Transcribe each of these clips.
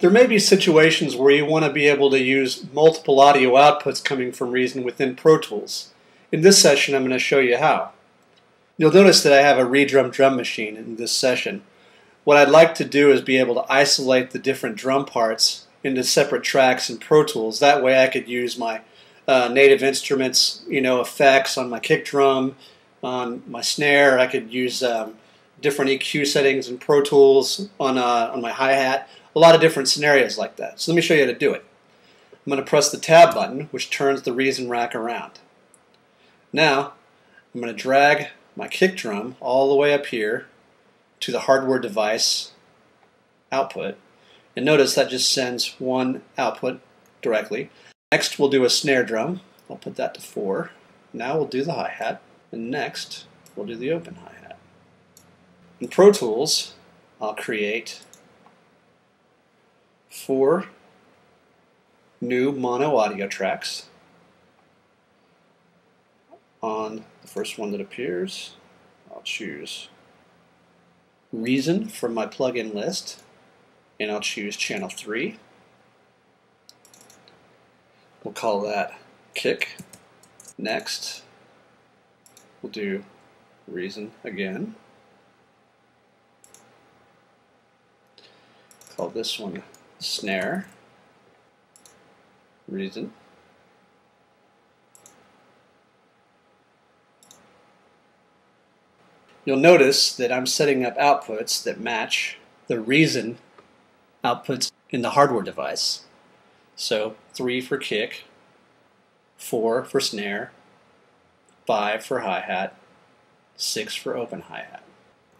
There may be situations where you want to be able to use multiple audio outputs coming from Reason within Pro Tools. In this session I'm going to show you how. You'll notice that I have a ReDrum drum machine in this session. What I'd like to do is be able to isolate the different drum parts into separate tracks in Pro Tools. That way I could use my uh, native instruments, you know, effects on my kick drum, on my snare. I could use um, different EQ settings in Pro Tools on, uh, on my hi-hat a lot of different scenarios like that. So let me show you how to do it. I'm going to press the tab button, which turns the Reason rack around. Now, I'm going to drag my kick drum all the way up here to the hardware device output. And notice that just sends one output directly. Next, we'll do a snare drum. I'll put that to 4. Now we'll do the hi-hat. And next, we'll do the open hi-hat. In Pro Tools, I'll create four new mono audio tracks on the first one that appears. I'll choose Reason from my plugin list and I'll choose channel 3. We'll call that kick. Next, we'll do Reason again. Call this one snare, reason, You'll notice that I'm setting up outputs that match the reason outputs in the hardware device. So 3 for kick, 4 for snare, 5 for hi-hat, 6 for open hi-hat.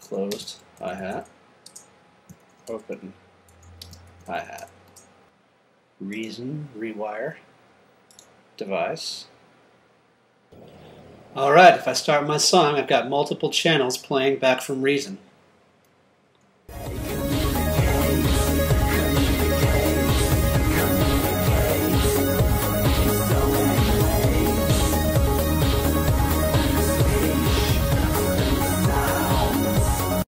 Closed hi-hat, open hi-hat. Reason, rewire, device. Alright, if I start my song, I've got multiple channels playing back from Reason.